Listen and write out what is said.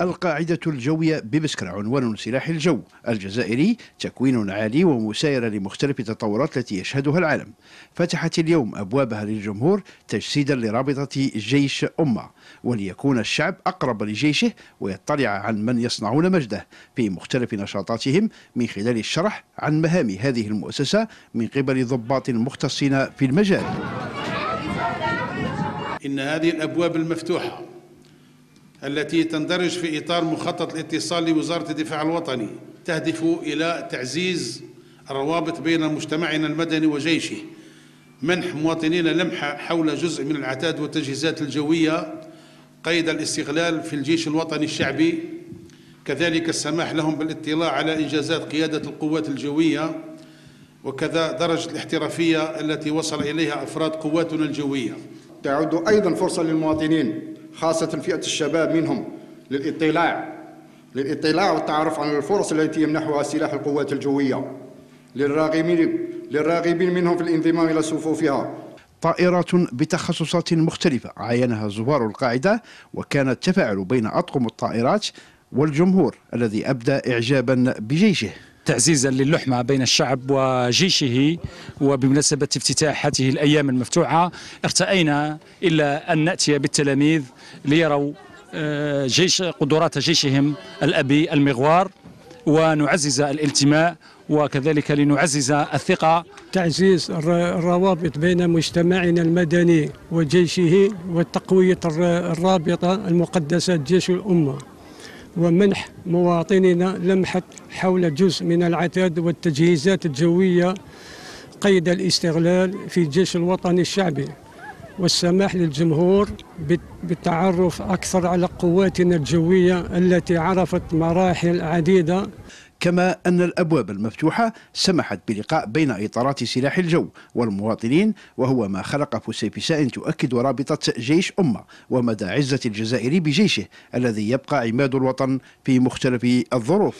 القاعدة الجوية ببسكرة عنوان سلاح الجو. الجزائري تكوين عالي ومسايرة لمختلف التطورات التي يشهدها العالم. فتحت اليوم أبوابها للجمهور تجسيدا لرابطة جيش أمة وليكون الشعب أقرب لجيشه ويطلع عن من يصنعون مجده في مختلف نشاطاتهم من خلال الشرح عن مهام هذه المؤسسة من قبل ضباط مختصين في المجال. إن هذه الأبواب المفتوحة التي تندرج في إطار مخطط الاتصال لوزارة الدفاع الوطني تهدف إلى تعزيز الروابط بين مجتمعنا المدني وجيشه. منح مواطنينا لمحة حول جزء من العتاد والتجهيزات الجوية قيد الاستغلال في الجيش الوطني الشعبي. كذلك السماح لهم بالاطلاع على إنجازات قيادة القوات الجوية. وكذا درجة الاحترافية التي وصل إليها أفراد قواتنا الجوية. تعد أيضا فرصة للمواطنين خاصة فئة الشباب منهم للاطلاع للاطلاع والتعرف على الفرص التي يمنحها سلاح القوات الجوية. للراغبين للراغبين منهم في الانضمام إلى صفوفها. طائرات بتخصصات مختلفة عاينها زوار القاعدة وكان التفاعل بين أطقم الطائرات والجمهور الذي أبدى إعجابا بجيشه. تعزيزا للحمة بين الشعب وجيشه وبمناسبة افتتاح هذه الأيام المفتوحة ارتأينا إلا أن نأتي بالتلاميذ ليروا آه، جيش قدرات جيشهم الأبي المغوار ونعزز الالتماء وكذلك لنعزز الثقة. تعزيز الروابط بين مجتمعنا المدني وجيشه وتقوية الرابطة المقدسة جيش الأمة. ومنح مواطننا لمحة حول جزء من العتاد والتجهيزات الجوية قيد الاستغلال في الجيش الوطني الشعبي والسماح للجمهور بالتعرف أكثر على قواتنا الجوية التي عرفت مراحل عديدة. كما أن الأبواب المفتوحة سمحت بلقاء بين إطارات سلاح الجو والمواطنين وهو ما خلق فسيفساء تؤكد رابطة جيش أمة ومدى عزة الجزائر بجيشه الذي يبقى عماد الوطن في مختلف الظروف.